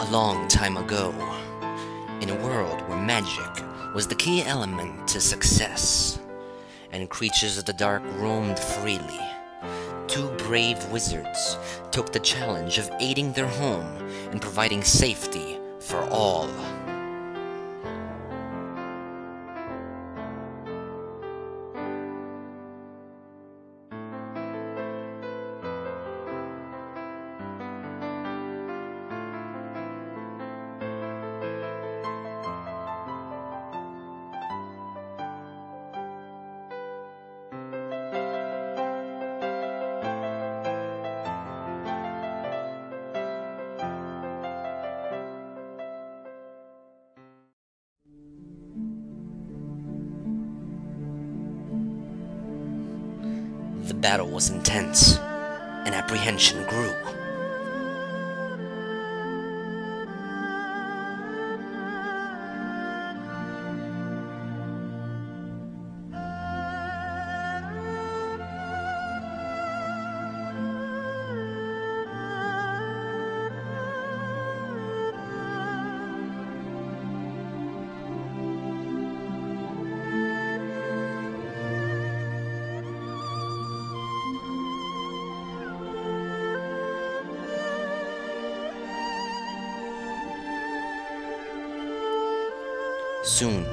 A long time ago, in a world where magic was the key element to success, and creatures of the dark roamed freely, two brave wizards took the challenge of aiding their home and providing safety for all. The battle was intense, and apprehension grew. Soon,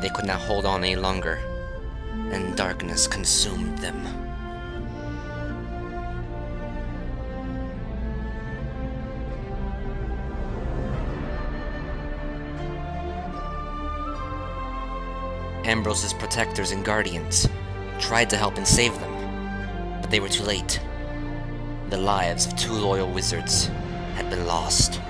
they could not hold on any longer, and darkness consumed them. Ambrose's protectors and guardians tried to help and save them, but they were too late. The lives of two loyal wizards had been lost.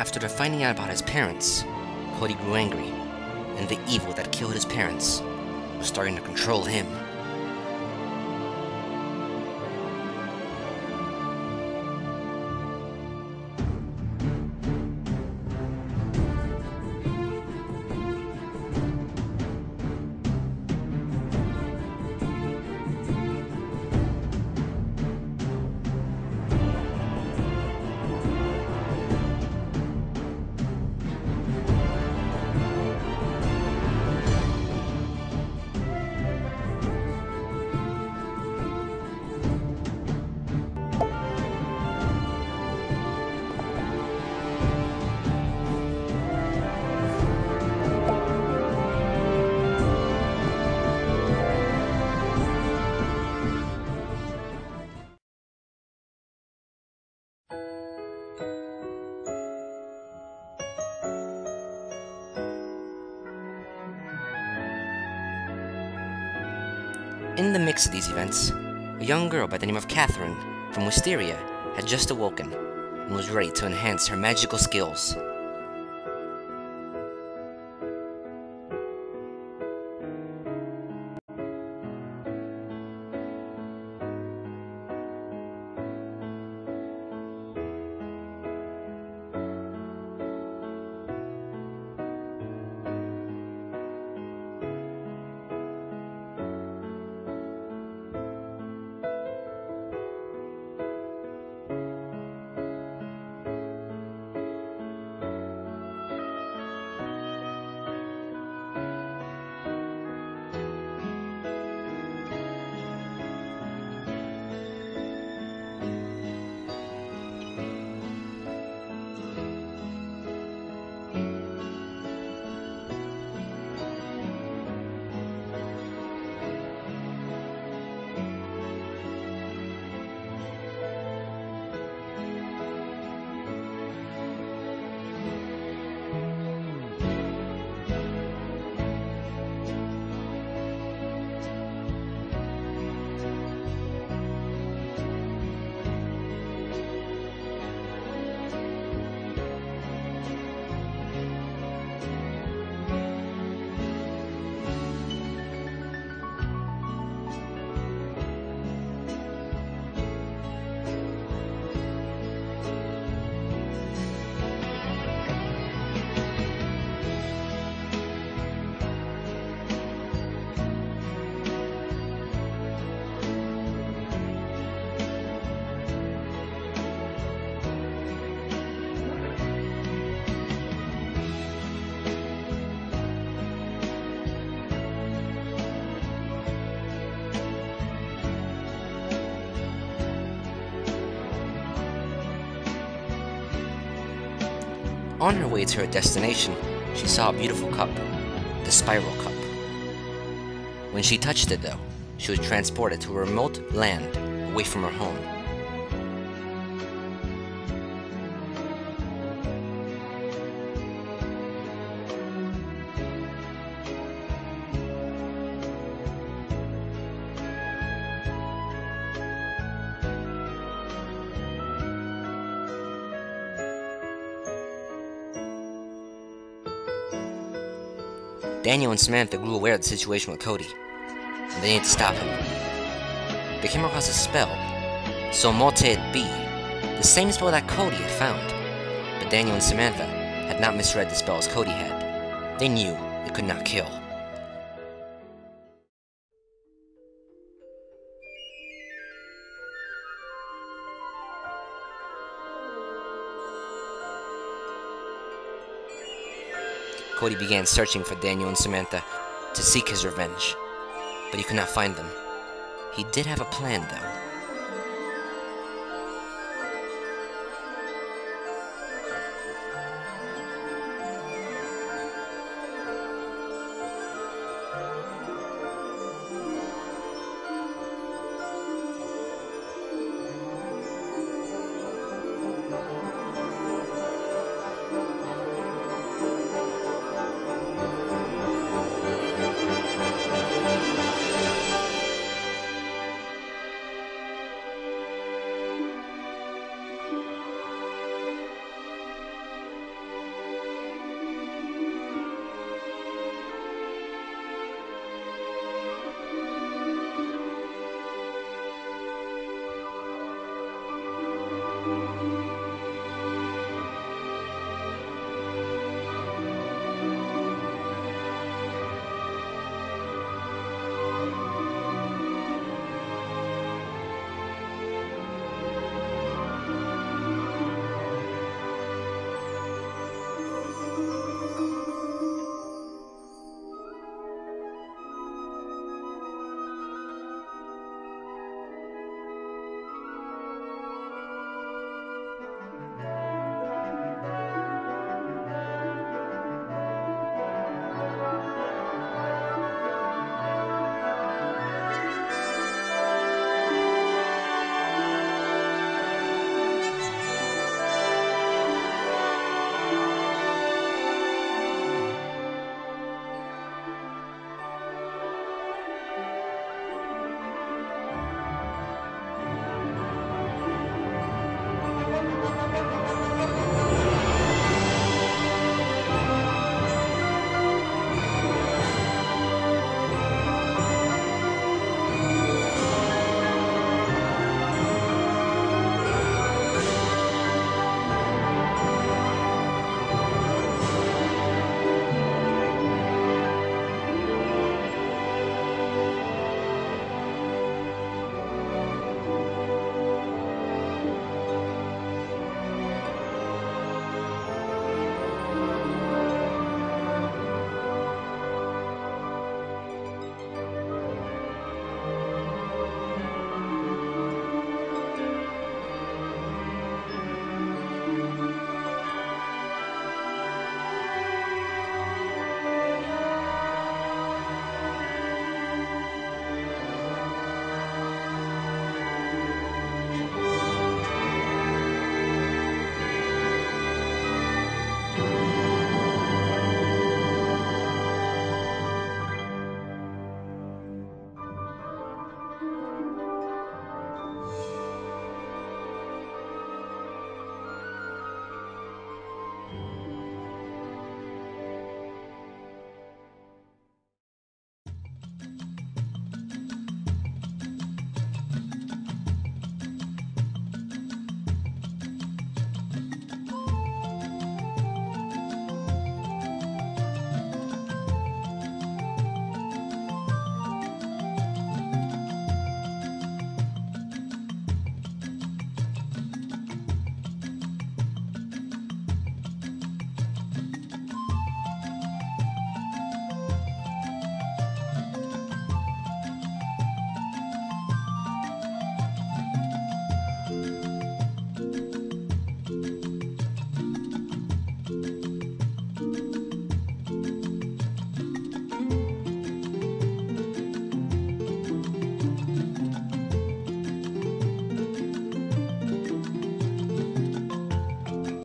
After finding out about his parents, Cody grew angry, and the evil that killed his parents was starting to control him. In the mix of these events, a young girl by the name of Catherine from Wysteria had just awoken and was ready to enhance her magical skills. On her way to her destination, she saw a beautiful cup, the Spiral Cup. When she touched it, though, she was transported to a remote land away from her home. Daniel and Samantha grew aware of the situation with Cody, and they needed to stop him. They came across a spell, So Mote It Be, the same spell that Cody had found. But Daniel and Samantha had not misread the spell as Cody had. They knew it could not kill. Cody began searching for Daniel and Samantha to seek his revenge, but he could not find them. He did have a plan, though.